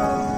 Oh.